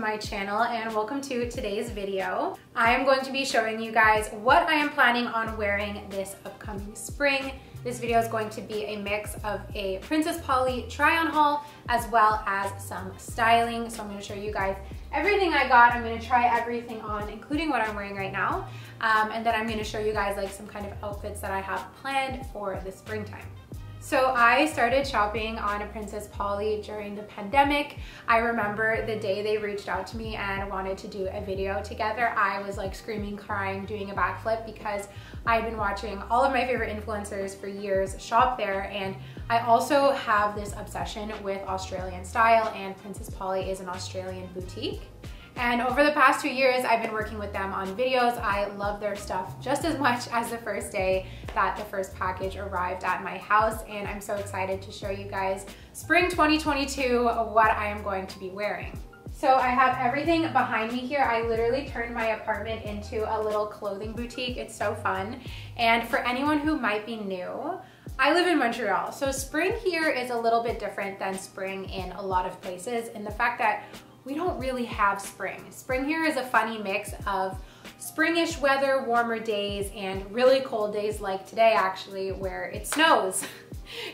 my channel and welcome to today's video. I am going to be showing you guys what I am planning on wearing this upcoming spring. This video is going to be a mix of a Princess Polly try on haul as well as some styling. So I'm gonna show you guys everything I got. I'm gonna try everything on, including what I'm wearing right now. Um, and then I'm gonna show you guys like some kind of outfits that I have planned for the springtime. So I started shopping on a Princess Polly during the pandemic. I remember the day they reached out to me and wanted to do a video together. I was like screaming, crying, doing a backflip because I've been watching all of my favorite influencers for years shop there and I also have this obsession with Australian style and Princess Polly is an Australian boutique. And over the past two years, I've been working with them on videos. I love their stuff just as much as the first day that the first package arrived at my house. And I'm so excited to show you guys spring 2022 what I am going to be wearing. So I have everything behind me here. I literally turned my apartment into a little clothing boutique. It's so fun. And for anyone who might be new, I live in Montreal. So spring here is a little bit different than spring in a lot of places. And the fact that we don't really have spring. Spring here is a funny mix of springish weather, warmer days, and really cold days like today actually where it snows.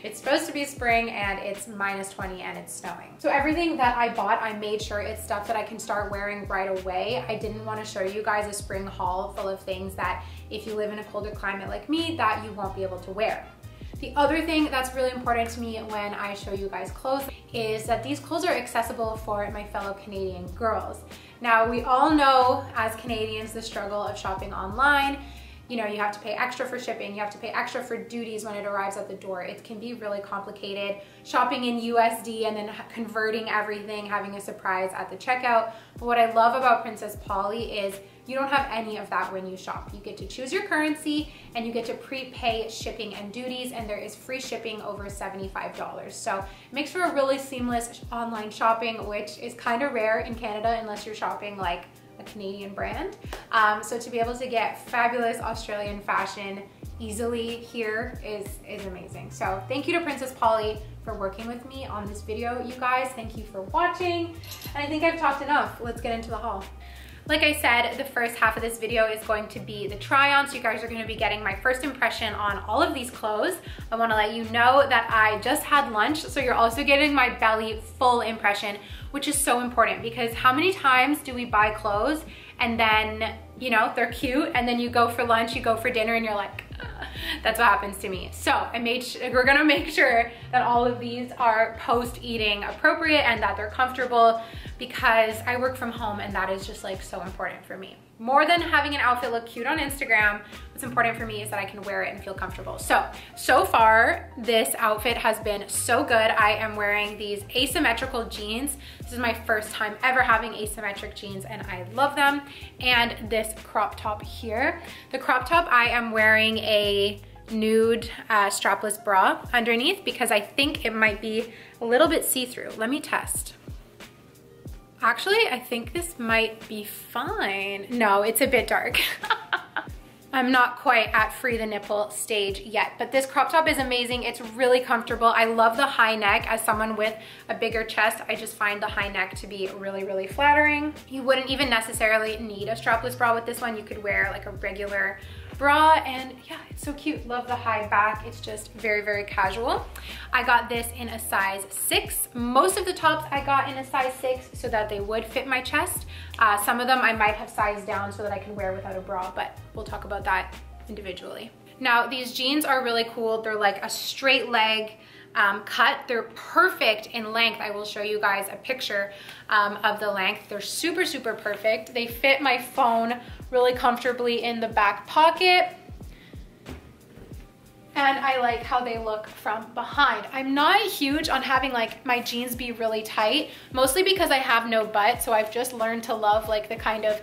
It's supposed to be spring and it's minus 20 and it's snowing. So everything that I bought, I made sure it's stuff that I can start wearing right away. I didn't want to show you guys a spring haul full of things that if you live in a colder climate like me, that you won't be able to wear. The other thing that's really important to me when I show you guys clothes is that these clothes are accessible for my fellow Canadian girls. Now, we all know as Canadians the struggle of shopping online you know, you have to pay extra for shipping, you have to pay extra for duties when it arrives at the door. It can be really complicated. Shopping in USD and then converting everything, having a surprise at the checkout. But what I love about Princess Polly is you don't have any of that when you shop. You get to choose your currency and you get to prepay shipping and duties and there is free shipping over $75. So it makes for a really seamless online shopping, which is kind of rare in Canada unless you're shopping like a Canadian brand. Um, so to be able to get fabulous Australian fashion easily here is, is amazing. So thank you to Princess Polly for working with me on this video, you guys. Thank you for watching. And I think I've talked enough. Let's get into the haul. Like I said, the first half of this video is going to be the try on, so you guys are gonna be getting my first impression on all of these clothes. I wanna let you know that I just had lunch, so you're also getting my belly full impression, which is so important because how many times do we buy clothes and then, you know, they're cute and then you go for lunch, you go for dinner and you're like, that's what happens to me. So I made we're gonna make sure that all of these are post-eating appropriate and that they're comfortable because I work from home and that is just like so important for me. More than having an outfit look cute on Instagram, what's important for me is that I can wear it and feel comfortable. So, so far, this outfit has been so good. I am wearing these asymmetrical jeans. This is my first time ever having asymmetric jeans and I love them. And this crop top here. The crop top, I am wearing a nude uh, strapless bra underneath because I think it might be a little bit see-through. Let me test. Actually, I think this might be fine. No, it's a bit dark. I'm not quite at free the nipple stage yet, but this crop top is amazing. It's really comfortable. I love the high neck. As someone with a bigger chest, I just find the high neck to be really, really flattering. You wouldn't even necessarily need a strapless bra with this one. You could wear like a regular bra and yeah, it's so cute. Love the high back. It's just very, very casual. I got this in a size six. Most of the tops I got in a size six so that they would fit my chest. Uh, some of them I might have sized down so that I can wear without a bra, but we'll talk about that individually. Now these jeans are really cool. They're like a straight leg, um, cut. They're perfect in length. I will show you guys a picture um, of the length. They're super, super perfect. They fit my phone really comfortably in the back pocket. And I like how they look from behind. I'm not huge on having like my jeans be really tight, mostly because I have no butt. So I've just learned to love like the kind of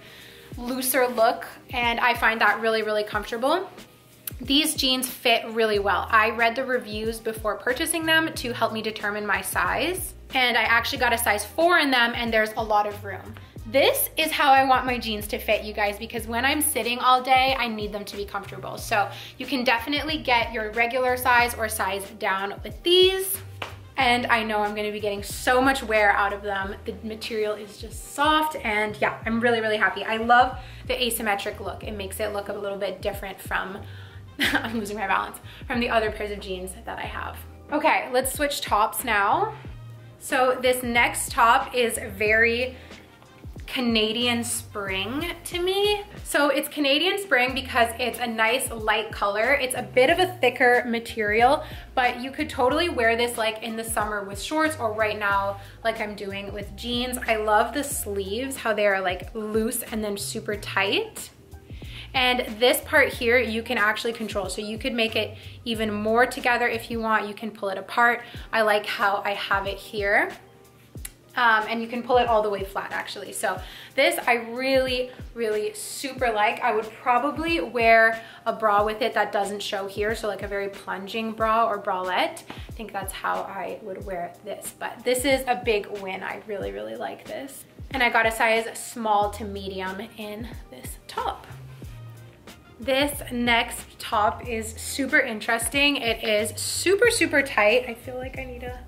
looser look and I find that really, really comfortable. These jeans fit really well. I read the reviews before purchasing them to help me determine my size. And I actually got a size four in them and there's a lot of room. This is how I want my jeans to fit, you guys, because when I'm sitting all day, I need them to be comfortable. So you can definitely get your regular size or size down with these. and I know I'm gonna be getting so much wear out of them. The material is just soft and yeah, I'm really, really happy. I love the asymmetric look. It makes it look a little bit different from, I'm losing my balance, from the other pairs of jeans that I have. Okay, let's switch tops now. So this next top is very Canadian spring to me. So it's Canadian spring because it's a nice light color. It's a bit of a thicker material, but you could totally wear this like in the summer with shorts or right now like I'm doing with jeans. I love the sleeves, how they are like loose and then super tight. And this part here, you can actually control. So you could make it even more together if you want. You can pull it apart. I like how I have it here um, and you can pull it all the way flat actually. So this I really, really super like. I would probably wear a bra with it that doesn't show here. So like a very plunging bra or bralette. I think that's how I would wear this. But this is a big win. I really, really like this. And I got a size small to medium in this top. This next top is super interesting. It is super, super tight. I feel like I need to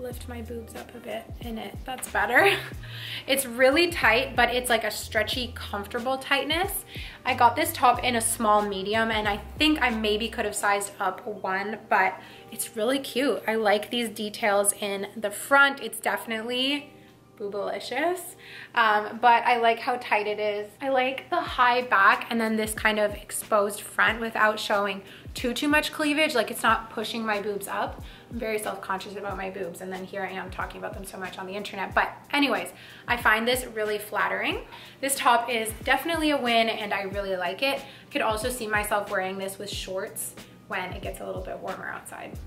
lift my boobs up a bit in it. That's better. it's really tight, but it's like a stretchy, comfortable tightness. I got this top in a small medium and I think I maybe could have sized up one, but it's really cute. I like these details in the front. It's definitely boobalicious, um, but I like how tight it is. I like the high back and then this kind of exposed front without showing too, too much cleavage. Like it's not pushing my boobs up. Very self-conscious about my boobs and then here I am talking about them so much on the internet. But anyways, I find this really flattering. This top is definitely a win and I really like it. Could also see myself wearing this with shorts when it gets a little bit warmer outside.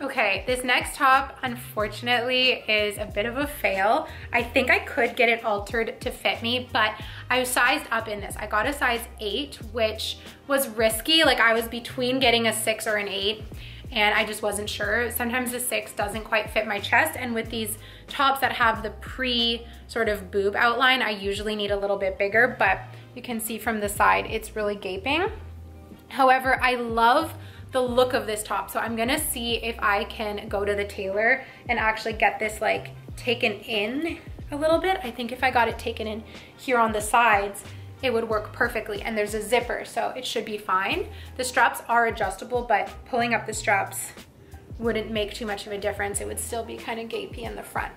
Okay, this next top, unfortunately, is a bit of a fail. I think I could get it altered to fit me, but I was sized up in this. I got a size eight, which was risky. Like I was between getting a six or an eight and I just wasn't sure. Sometimes the six doesn't quite fit my chest and with these tops that have the pre sort of boob outline, I usually need a little bit bigger, but you can see from the side, it's really gaping. However, I love the look of this top. So I'm gonna see if I can go to the tailor and actually get this like taken in a little bit. I think if I got it taken in here on the sides, it would work perfectly. And there's a zipper, so it should be fine. The straps are adjustable, but pulling up the straps wouldn't make too much of a difference. It would still be kind of gapey in the front.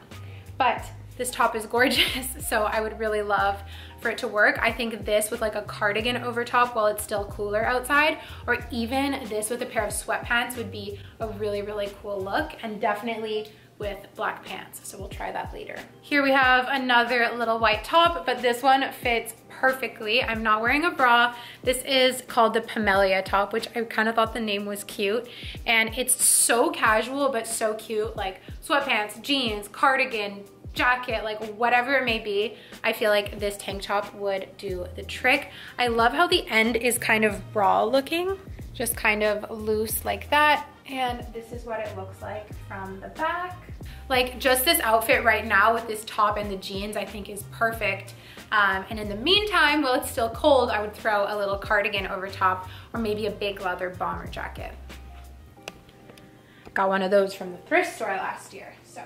But this top is gorgeous, so I would really love for it to work. I think this with like a cardigan over top while it's still cooler outside, or even this with a pair of sweatpants would be a really, really cool look and definitely with black pants. So we'll try that later. Here we have another little white top, but this one fits perfectly. I'm not wearing a bra. This is called the Pamelia top, which I kind of thought the name was cute. And it's so casual, but so cute, like sweatpants, jeans, cardigan, jacket, like whatever it may be, I feel like this tank top would do the trick. I love how the end is kind of bra looking, just kind of loose like that. And this is what it looks like from the back. Like just this outfit right now with this top and the jeans I think is perfect. Um, and in the meantime, while it's still cold, I would throw a little cardigan over top or maybe a big leather bomber jacket. Got one of those from the thrift store last year, so.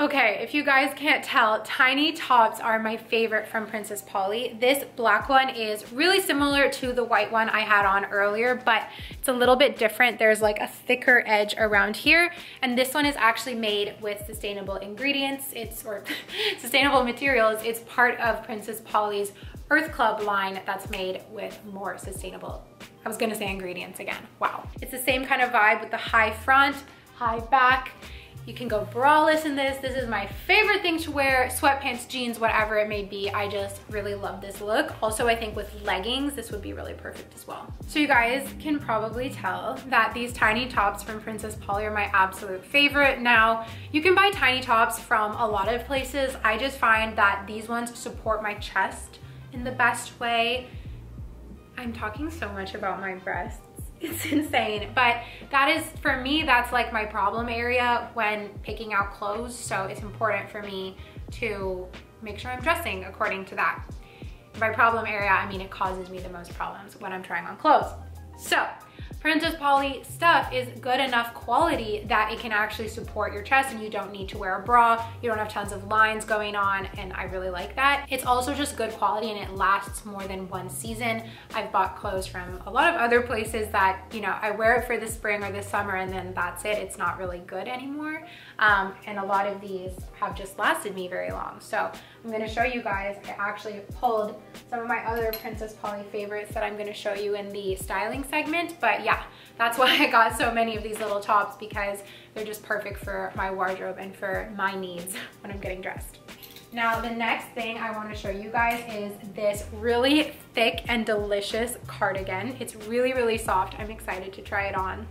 Okay, if you guys can't tell, tiny tops are my favorite from Princess Polly. This black one is really similar to the white one I had on earlier, but it's a little bit different. There's like a thicker edge around here, and this one is actually made with sustainable ingredients. It's, or sustainable materials. It's part of Princess Polly's Earth Club line that's made with more sustainable, I was gonna say ingredients again, wow. It's the same kind of vibe with the high front, high back, you can go braless in this. This is my favorite thing to wear, sweatpants, jeans, whatever it may be. I just really love this look. Also, I think with leggings, this would be really perfect as well. So you guys can probably tell that these tiny tops from Princess Polly are my absolute favorite. Now, you can buy tiny tops from a lot of places. I just find that these ones support my chest in the best way. I'm talking so much about my breasts it's insane. But that is, for me, that's like my problem area when picking out clothes. So it's important for me to make sure I'm dressing according to that. By problem area, I mean it causes me the most problems when I'm trying on clothes. So Princess Polly stuff is good enough quality that it can actually support your chest and you don't need to wear a bra. You don't have tons of lines going on and I really like that. It's also just good quality and it lasts more than one season. I've bought clothes from a lot of other places that, you know, I wear it for the spring or the summer and then that's it. It's not really good anymore. Um, and a lot of these have just lasted me very long. So I'm gonna show you guys, I actually pulled some of my other Princess Polly favorites that I'm gonna show you in the styling segment. But yeah, that's why I got so many of these little tops because they're just perfect for my wardrobe and for my needs when I'm getting dressed. Now the next thing I wanna show you guys is this really thick and delicious cardigan. It's really, really soft. I'm excited to try it on.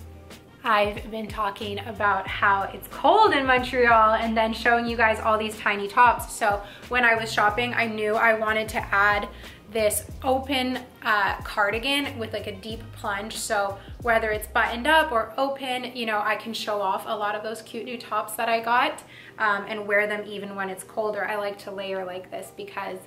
I've been talking about how it's cold in Montreal and then showing you guys all these tiny tops. So when I was shopping, I knew I wanted to add this open uh, cardigan with like a deep plunge. So whether it's buttoned up or open, you know, I can show off a lot of those cute new tops that I got um, and wear them even when it's colder. I like to layer like this because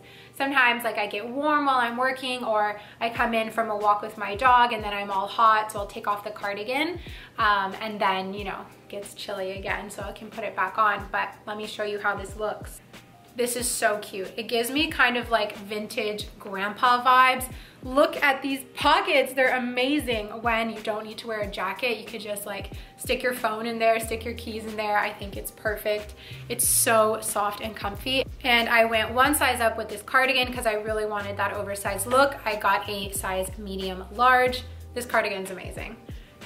sometimes like I get warm while I'm working or I come in from a walk with my dog and then I'm all hot. So I'll take off the cardigan um, and then, you know, gets chilly again. So I can put it back on. But let me show you how this looks. This is so cute. It gives me kind of like vintage grandpa vibes. Look at these pockets. They're amazing when you don't need to wear a jacket. You could just like stick your phone in there, stick your keys in there. I think it's perfect. It's so soft and comfy. And I went one size up with this cardigan because I really wanted that oversized look. I got a size medium large. This cardigan's amazing.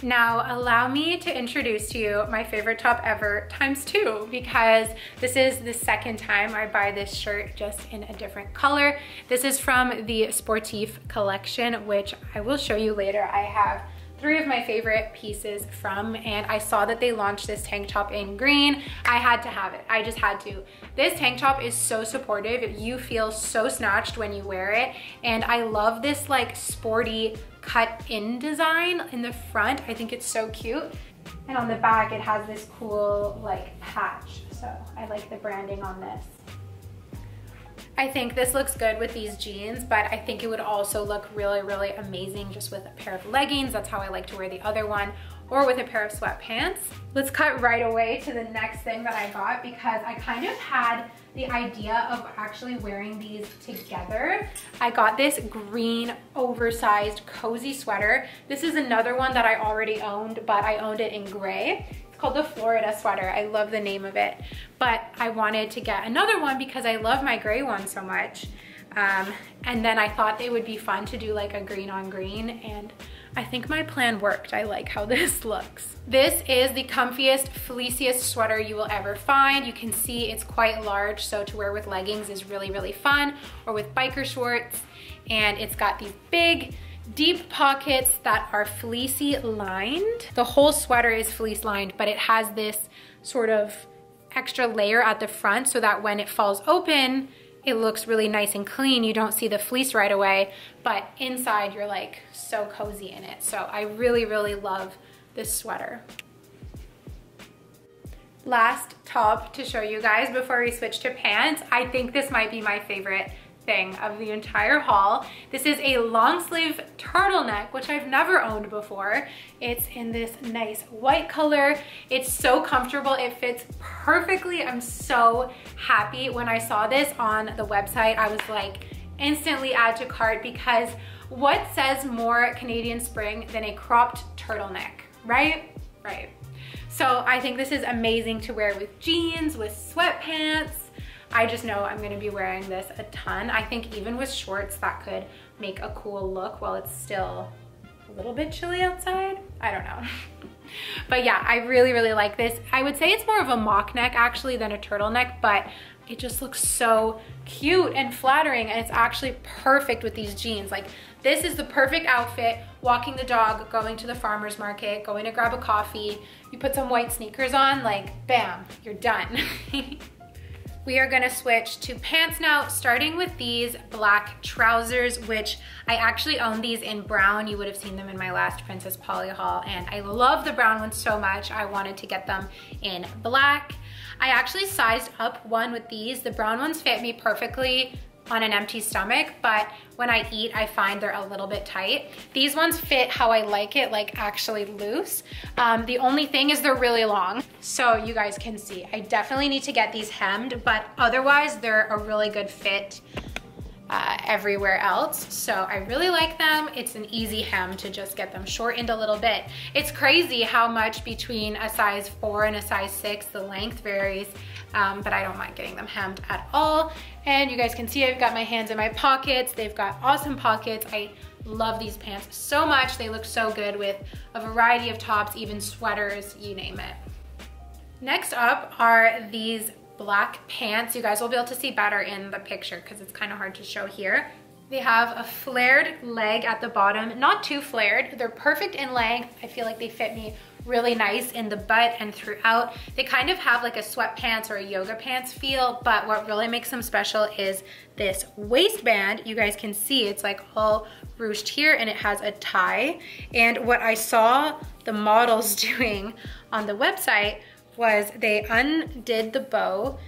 Now allow me to introduce to you my favorite top ever times two because this is the second time I buy this shirt just in a different color. This is from the Sportif collection, which I will show you later. I have three of my favorite pieces from and I saw that they launched this tank top in green. I had to have it. I just had to. This tank top is so supportive. You feel so snatched when you wear it and I love this like sporty cut in design in the front. I think it's so cute. And on the back it has this cool like patch. So I like the branding on this. I think this looks good with these jeans, but I think it would also look really, really amazing just with a pair of leggings. That's how I like to wear the other one or with a pair of sweatpants. Let's cut right away to the next thing that I got because I kind of had the idea of actually wearing these together. I got this green oversized cozy sweater. This is another one that I already owned, but I owned it in gray. It's called the Florida sweater. I love the name of it. But I wanted to get another one because I love my gray one so much. Um, and then I thought it would be fun to do like a green on green and I think my plan worked. I like how this looks. This is the comfiest, fleeciest sweater you will ever find. You can see it's quite large, so to wear with leggings is really, really fun, or with biker shorts. And it's got these big, deep pockets that are fleecy lined. The whole sweater is fleece lined, but it has this sort of extra layer at the front so that when it falls open, it looks really nice and clean. You don't see the fleece right away, but inside you're like so cozy in it. So I really, really love this sweater. Last top to show you guys before we switch to pants. I think this might be my favorite thing of the entire haul. This is a long sleeve turtleneck, which I've never owned before. It's in this nice white color. It's so comfortable. It fits perfectly. I'm so happy. When I saw this on the website, I was like, instantly add to cart because what says more Canadian spring than a cropped turtleneck, right? Right. So I think this is amazing to wear with jeans, with sweatpants, I just know I'm gonna be wearing this a ton. I think even with shorts, that could make a cool look while it's still a little bit chilly outside. I don't know. but yeah, I really, really like this. I would say it's more of a mock neck actually than a turtleneck, but it just looks so cute and flattering and it's actually perfect with these jeans. Like this is the perfect outfit, walking the dog, going to the farmer's market, going to grab a coffee. You put some white sneakers on, like bam, you're done. We are gonna switch to pants now, starting with these black trousers, which I actually own these in brown. You would have seen them in my last Princess Polly haul, and I love the brown ones so much. I wanted to get them in black. I actually sized up one with these. The brown ones fit me perfectly on an empty stomach, but when I eat, I find they're a little bit tight. These ones fit how I like it, like actually loose. Um, the only thing is they're really long. So you guys can see, I definitely need to get these hemmed, but otherwise they're a really good fit uh, everywhere else. So I really like them. It's an easy hem to just get them shortened a little bit. It's crazy how much between a size four and a size six, the length varies, um, but I don't mind getting them hemmed at all. And you guys can see I've got my hands in my pockets. They've got awesome pockets. I love these pants so much. They look so good with a variety of tops, even sweaters, you name it. Next up are these black pants. You guys will be able to see better in the picture because it's kind of hard to show here. They have a flared leg at the bottom, not too flared. They're perfect in length. I feel like they fit me really nice in the butt and throughout. They kind of have like a sweatpants or a yoga pants feel, but what really makes them special is this waistband. You guys can see it's like all ruched here and it has a tie. And what I saw the models doing on the website was they undid the bow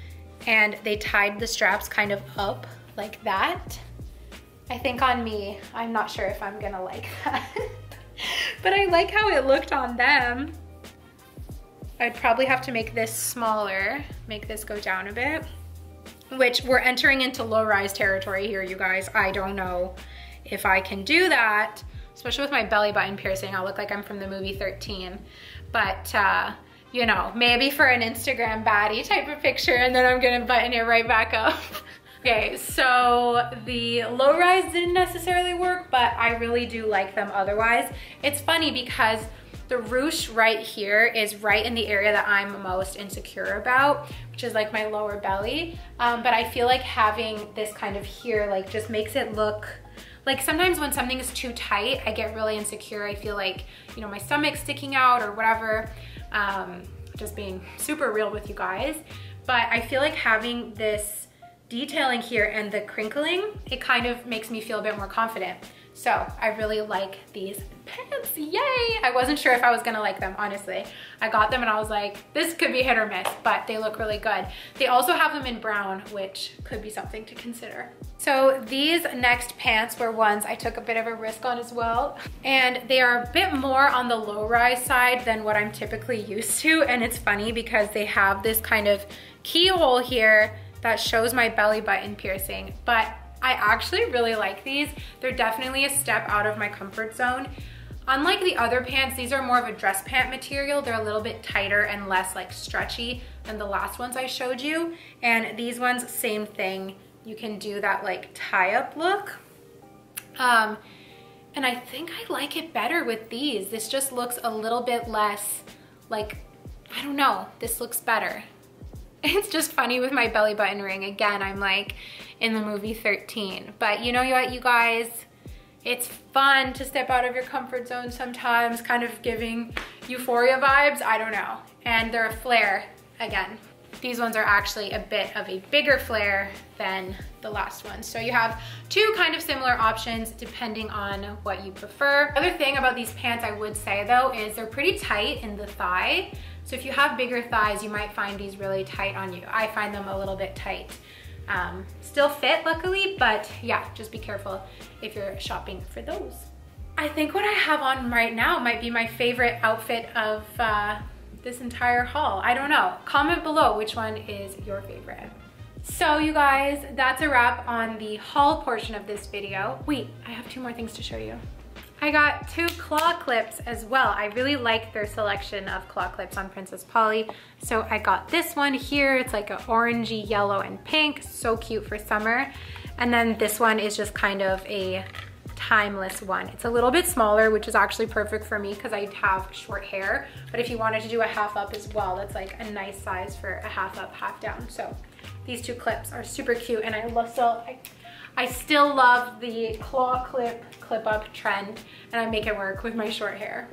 and they tied the straps kind of up like that. I think on me, I'm not sure if I'm gonna like that. but I like how it looked on them. I'd probably have to make this smaller, make this go down a bit, which we're entering into low rise territory here, you guys. I don't know if I can do that, especially with my belly button piercing. I'll look like I'm from the movie 13. But uh, you know, maybe for an Instagram baddie type of picture and then I'm gonna button it right back up. okay, so the low rise didn't necessarily work, but I really do like them otherwise. It's funny because the ruche right here is right in the area that I'm most insecure about, which is like my lower belly. Um, but I feel like having this kind of here like just makes it look like sometimes when something is too tight, I get really insecure. I feel like, you know, my stomach's sticking out or whatever um, just being super real with you guys. But I feel like having this detailing here and the crinkling, it kind of makes me feel a bit more confident. So I really like these pants, yay! I wasn't sure if I was gonna like them, honestly. I got them and I was like, this could be hit or miss, but they look really good. They also have them in brown, which could be something to consider. So these next pants were ones I took a bit of a risk on as well. And they are a bit more on the low rise side than what I'm typically used to. And it's funny because they have this kind of keyhole here that shows my belly button piercing, but I actually really like these. They're definitely a step out of my comfort zone. Unlike the other pants, these are more of a dress pant material. They're a little bit tighter and less like stretchy than the last ones I showed you. And these ones, same thing. You can do that like tie-up look. Um, and I think I like it better with these. This just looks a little bit less like, I don't know, this looks better. It's just funny with my belly button ring. Again, I'm like in the movie 13. But you know what, you guys? It's fun to step out of your comfort zone sometimes, kind of giving euphoria vibes, I don't know. And they're a flare again. These ones are actually a bit of a bigger flare than the last one. So you have two kind of similar options depending on what you prefer. Other thing about these pants I would say though is they're pretty tight in the thigh. So if you have bigger thighs, you might find these really tight on you. I find them a little bit tight. Um, still fit luckily, but yeah, just be careful if you're shopping for those. I think what I have on right now might be my favorite outfit of uh, this entire haul. I don't know. Comment below which one is your favorite. So you guys, that's a wrap on the haul portion of this video. Wait, I have two more things to show you. I got two claw clips as well. I really like their selection of claw clips on Princess Polly. So I got this one here. It's like an orangey yellow and pink. So cute for summer. And then this one is just kind of a timeless one. It's a little bit smaller, which is actually perfect for me because I have short hair. But if you wanted to do a half up as well, that's like a nice size for a half up, half down. So these two clips are super cute and I love still, I, I still love the claw clip, clip up trend and I make it work with my short hair.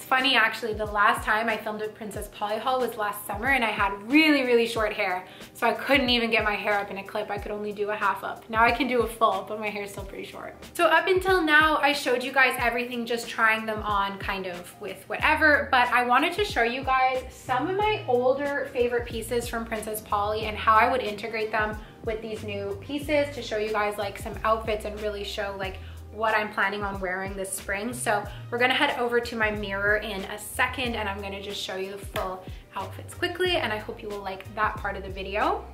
It's funny actually, the last time I filmed a Princess Polly haul was last summer and I had really, really short hair. So I couldn't even get my hair up in a clip. I could only do a half up. Now I can do a full, but my hair is still pretty short. So up until now, I showed you guys everything, just trying them on kind of with whatever, but I wanted to show you guys some of my older favorite pieces from Princess Polly and how I would integrate them with these new pieces to show you guys like some outfits and really show like what I'm planning on wearing this spring. So we're gonna head over to my mirror in a second and I'm gonna just show you the full outfits quickly and I hope you will like that part of the video.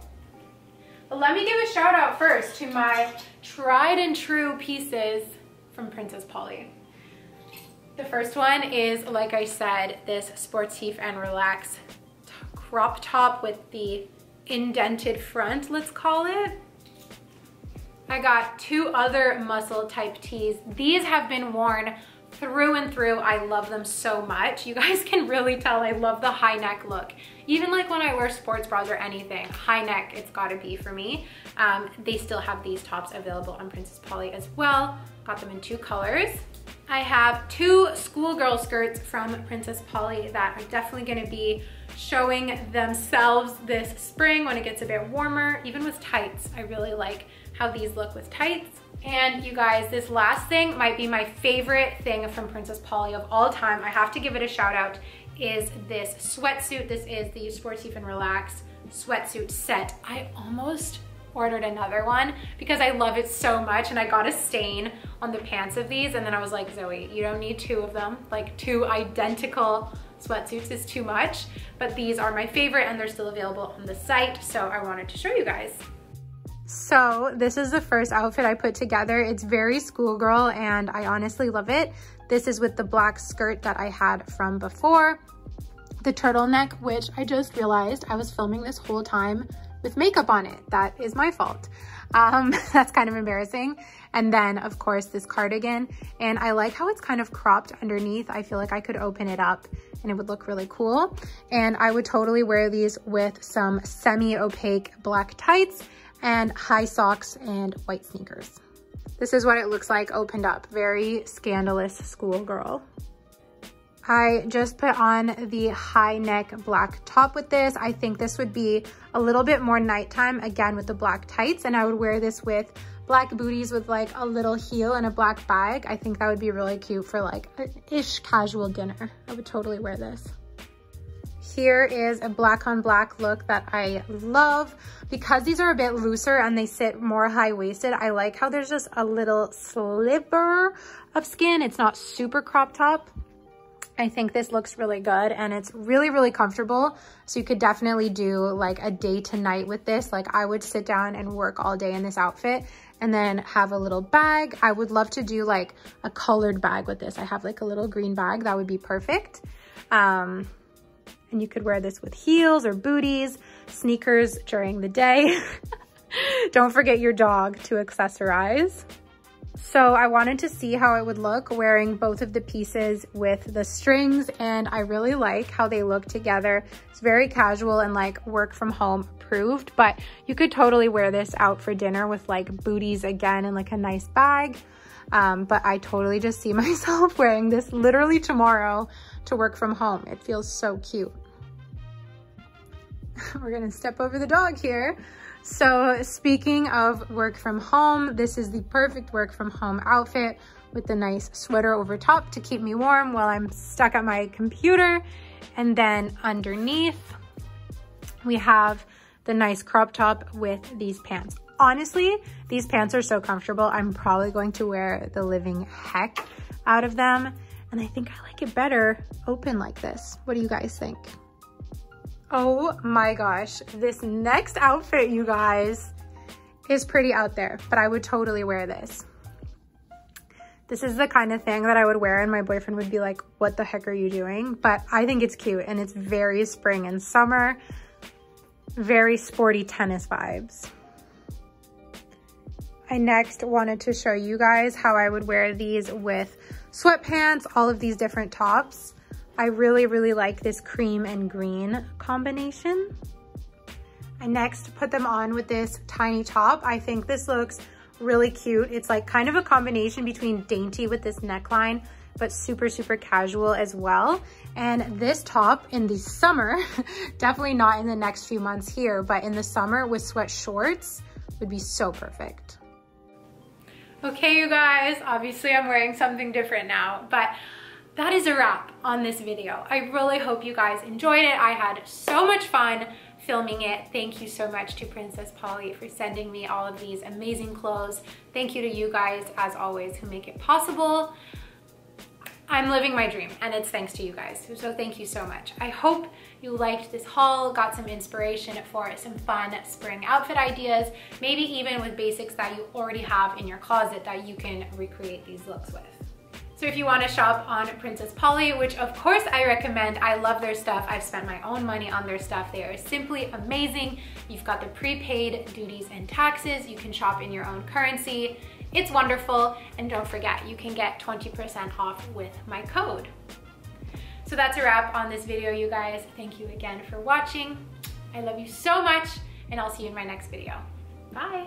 But let me give a shout out first to my tried and true pieces from Princess Polly. The first one is, like I said, this Sportif and Relax crop top with the indented front, let's call it. I got two other muscle type tees. These have been worn through and through. I love them so much. You guys can really tell I love the high neck look. Even like when I wear sports bras or anything, high neck, it's gotta be for me. Um, they still have these tops available on Princess Polly as well. Got them in two colors. I have two schoolgirl skirts from Princess Polly that are definitely gonna be showing themselves this spring when it gets a bit warmer, even with tights. I really like how these look with tights. And you guys, this last thing might be my favorite thing from Princess Polly of all time. I have to give it a shout out is this sweatsuit. This is the Sportif and Relax sweatsuit set. I almost ordered another one because I love it so much and I got a stain on the pants of these and then I was like, Zoe, you don't need two of them. Like two identical sweatsuits is too much, but these are my favorite and they're still available on the site. So I wanted to show you guys. So this is the first outfit I put together. It's very schoolgirl and I honestly love it. This is with the black skirt that I had from before. The turtleneck, which I just realized I was filming this whole time with makeup on it. That is my fault. Um, that's kind of embarrassing. And then of course this cardigan. And I like how it's kind of cropped underneath. I feel like I could open it up and it would look really cool. And I would totally wear these with some semi-opaque black tights and high socks and white sneakers. This is what it looks like opened up. Very scandalous schoolgirl. I just put on the high neck black top with this. I think this would be a little bit more nighttime, again, with the black tights. And I would wear this with black booties with like a little heel and a black bag. I think that would be really cute for like an ish casual dinner. I would totally wear this. Here is a black on black look that I love. Because these are a bit looser and they sit more high-waisted, I like how there's just a little sliver of skin. It's not super crop top. I think this looks really good and it's really, really comfortable. So you could definitely do like a day to night with this. Like I would sit down and work all day in this outfit and then have a little bag. I would love to do like a colored bag with this. I have like a little green bag. That would be perfect. Um, and you could wear this with heels or booties, sneakers during the day. Don't forget your dog to accessorize. So I wanted to see how it would look wearing both of the pieces with the strings and I really like how they look together. It's very casual and like work from home approved, but you could totally wear this out for dinner with like booties again and like a nice bag. Um, but I totally just see myself wearing this literally tomorrow to work from home. It feels so cute. We're gonna step over the dog here. So speaking of work from home, this is the perfect work from home outfit with the nice sweater over top to keep me warm while I'm stuck at my computer. And then underneath, we have the nice crop top with these pants. Honestly, these pants are so comfortable. I'm probably going to wear the living heck out of them. And I think I like it better open like this. What do you guys think? Oh my gosh, this next outfit, you guys, is pretty out there, but I would totally wear this. This is the kind of thing that I would wear and my boyfriend would be like, what the heck are you doing? But I think it's cute and it's very spring and summer, very sporty tennis vibes. I next wanted to show you guys how I would wear these with sweatpants, all of these different tops. I really, really like this cream and green combination. I next put them on with this tiny top. I think this looks really cute. It's like kind of a combination between dainty with this neckline, but super, super casual as well. And this top in the summer, definitely not in the next few months here, but in the summer with sweat shorts would be so perfect. Okay, you guys, obviously I'm wearing something different now, but that is a wrap on this video. I really hope you guys enjoyed it. I had so much fun filming it. Thank you so much to Princess Polly for sending me all of these amazing clothes. Thank you to you guys, as always, who make it possible. I'm living my dream and it's thanks to you guys. So thank you so much. I hope you liked this haul, got some inspiration for some fun spring outfit ideas, maybe even with basics that you already have in your closet that you can recreate these looks with. So if you wanna shop on Princess Polly, which of course I recommend, I love their stuff. I've spent my own money on their stuff. They are simply amazing. You've got the prepaid duties and taxes. You can shop in your own currency. It's wonderful. And don't forget, you can get 20% off with my code. So that's a wrap on this video, you guys. Thank you again for watching. I love you so much, and I'll see you in my next video. Bye.